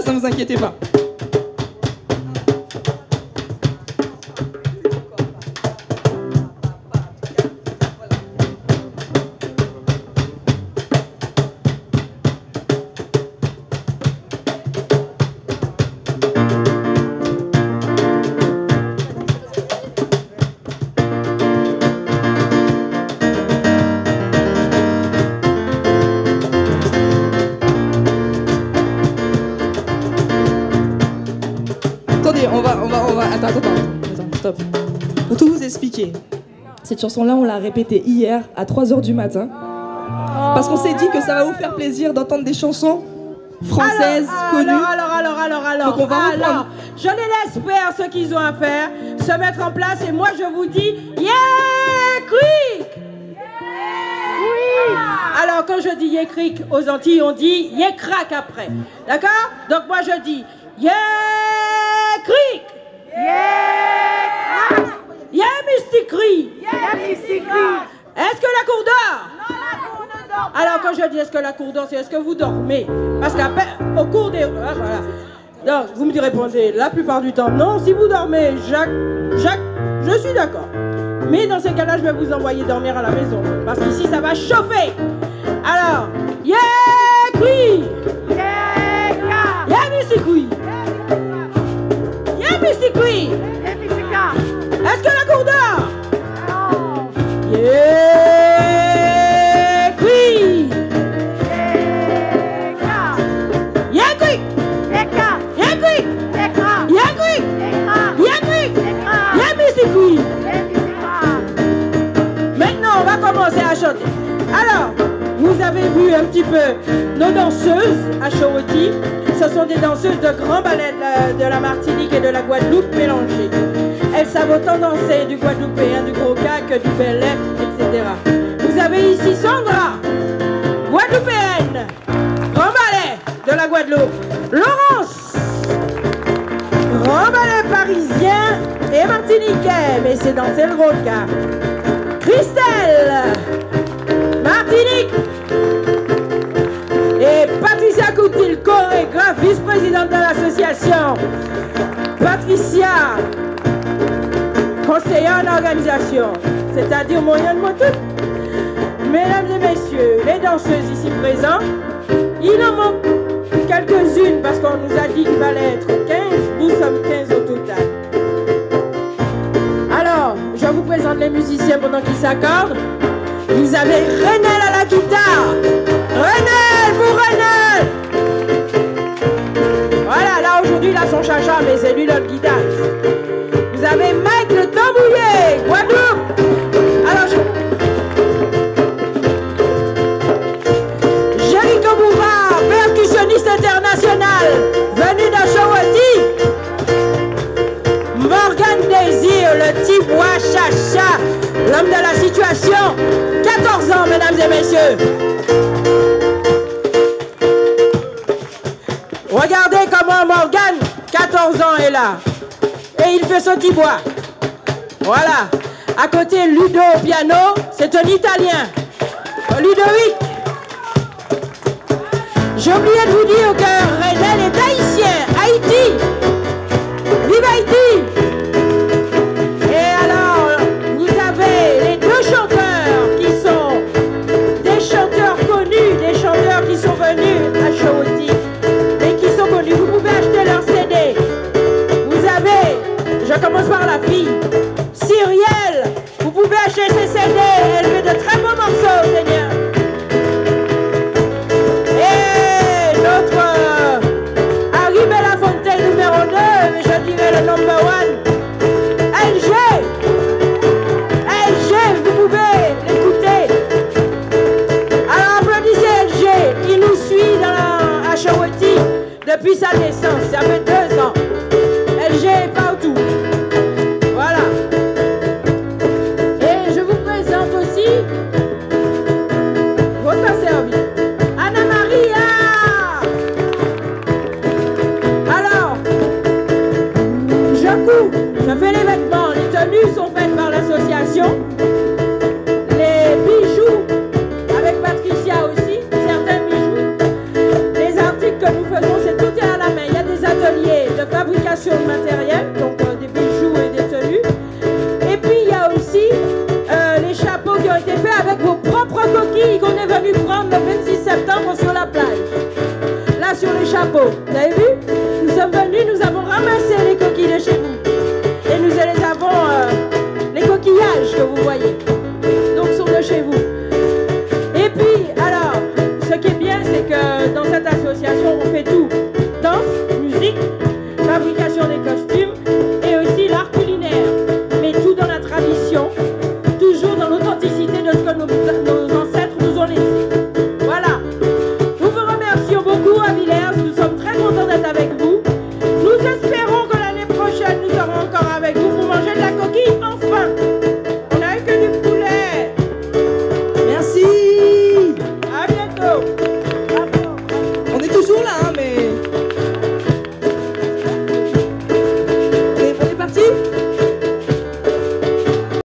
ça ne hein, vous inquiétez pas. Attends, attends, attends, attends, stop. Pour tout vous expliquer, cette chanson-là, on l'a répétée hier à 3h du matin. Parce qu'on s'est dit que ça va vous faire plaisir d'entendre des chansons françaises connues. Alors, alors, alors, alors, alors. Donc on va reprendre. alors, je les laisse faire ce qu'ils ont à faire, se mettre en place, et moi je vous dis, yeah, quick Alors, quand je dis yeah, cric aux Antilles, on dit yeah, crack après. D'accord? Donc, moi je dis yeah, Yeah, yeah, Mystic Cri Est-ce que la cour dort? Alors quand je dis est-ce que la cour dort, c'est est-ce que vous dormez? Parce qu'au cours des... ah, voilà. Donc vous me répondez la plupart du temps non. Si vous dormez, Jacques, Jacques, je suis d'accord. Mais dans ces cas-là, je vais vous envoyer dormir à la maison. Parce qu'ici, ça va chauffer. Alors, Yeah, Mystic un petit peu nos danseuses à Choroti. Ce sont des danseuses de grand ballet de la, Martinique et de la Guadeloupe mélangées. Elles savent autant danser du Guadeloupéen, du Gros Cac, du Bellet, etc. Vous avez ici Sandra, Guadeloupéenne, grand ballet de la Guadeloupe. Laurence, grand ballet parisien et martiniquais, mais c'est danser le Gros Cac. Christelle, conseillère en organisation, c'est-à-dire moyen de moi tout. Mesdames et messieurs, les danseuses ici présentes, il en manque quelques-unes parce qu'on nous a dit qu'il fallait être 15, nous sommes 15 au total. Alors, je vous présente les musiciens pendant qu'ils s'accordent. Vous avez Renel à la guitare. Renel, pour Renel Voilà, là aujourd'hui, il a son chacha, mais c'est lui notre guitariste. Messieurs. Regardez comment Morgan, 14 ans, est là. Et il fait son petit bois. Voilà. À côté, Ludo piano, c'est un Italien. Ludovic. J'ai oublié de vous dire que je commence par la fille, Cyrielle. Vous pouvez acheter ses CD. Elle fait de très beaux morceaux, Seigneur. Et notre euh, Harry Belafontaine numéro 2, mais je dirais le number one. LG LG, vous pouvez l'écouter. Alors applaudissez LG, il nous suit dans la, à Chawati depuis sa naissance, ça fait deux front the.